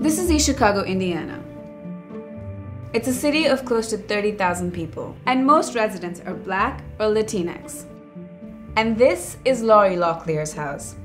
This is East Chicago, Indiana. It's a city of close to 30,000 people, and most residents are black or Latinx. And this is Laurie Locklear's house.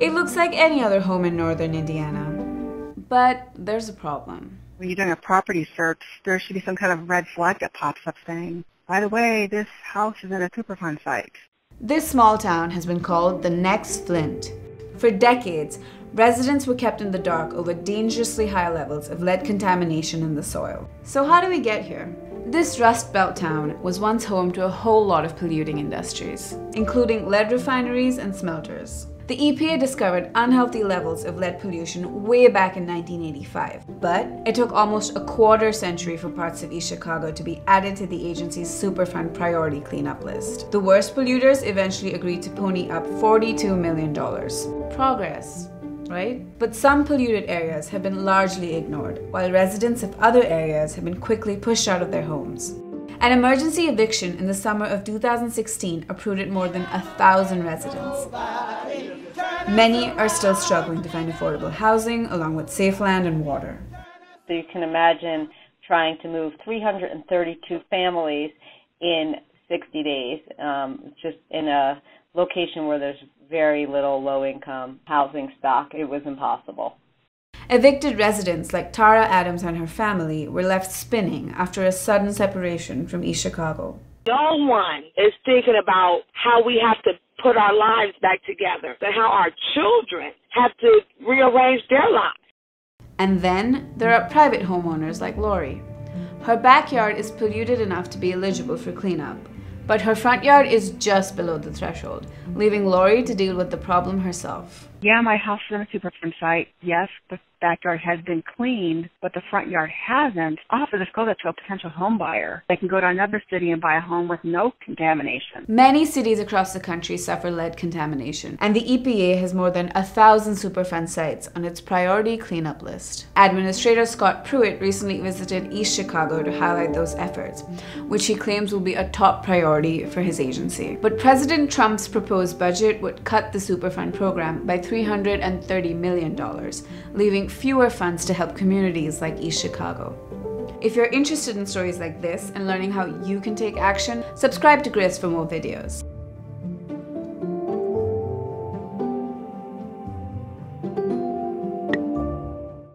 It looks like any other home in northern Indiana, but there's a problem. When you're doing a property search, there should be some kind of red flag that pops up saying, by the way, this house is in a Superfund site. This small town has been called the next Flint. For decades, residents were kept in the dark over dangerously high levels of lead contamination in the soil. So how do we get here? This Rust Belt town was once home to a whole lot of polluting industries, including lead refineries and smelters. The EPA discovered unhealthy levels of lead pollution way back in 1985, but it took almost a quarter century for parts of East Chicago to be added to the agency's Superfund priority cleanup list. The worst polluters eventually agreed to pony up $42 million. Progress, right? But some polluted areas have been largely ignored, while residents of other areas have been quickly pushed out of their homes. An emergency eviction in the summer of 2016 uprooted more than a thousand residents. Many are still struggling to find affordable housing along with safe land and water. So you can imagine trying to move 332 families in 60 days, um, just in a location where there's very little low income housing stock. It was impossible. Evicted residents like Tara Adams and her family were left spinning after a sudden separation from East Chicago. No one is thinking about how we have to put our lives back together and how our children have to rearrange their lives. And then there are private homeowners like Lori. Her backyard is polluted enough to be eligible for cleanup, but her front yard is just below the threshold, leaving Lori to deal with the problem herself. Yeah, my house is on a Superfund site. Yes, the backyard has been cleaned, but the front yard hasn't, I'll have to disclose that to a potential home buyer. They can go to another city and buy a home with no contamination. Many cities across the country suffer lead contamination, and the EPA has more than a thousand Superfund sites on its priority cleanup list. Administrator Scott Pruitt recently visited East Chicago to highlight those efforts, which he claims will be a top priority for his agency. But President Trump's proposed budget would cut the Superfund program by $330 million, leaving fewer funds to help communities like East Chicago. If you're interested in stories like this and learning how you can take action, subscribe to Grist for more videos.